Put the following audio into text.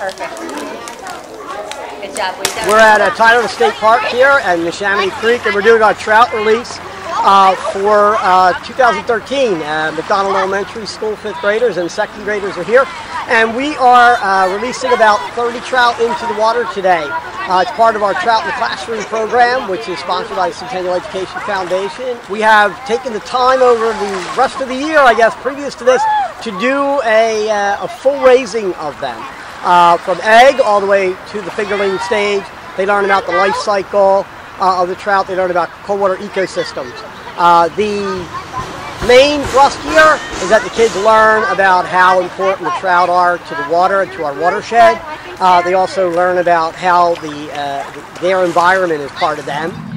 Perfect. Good job. Done We're at uh, Tyler State Park here and Neshaminy Creek, and we're doing our trout release uh, for uh, 2013. Uh, McDonald Elementary School fifth graders and second graders are here, and we are uh, releasing about 30 trout into the water today. Uh, it's part of our Trout in the Classroom program, which is sponsored by the Centennial Education Foundation. We have taken the time over the rest of the year, I guess, previous to this, to do a, uh, a full raising of them. Uh, from egg all the way to the fingerling stage. They learn about the life cycle uh, of the trout. They learn about cold water ecosystems. Uh, the main thrust here is that the kids learn about how important the trout are to the water and to our watershed. Uh, they also learn about how the, uh, their environment is part of them.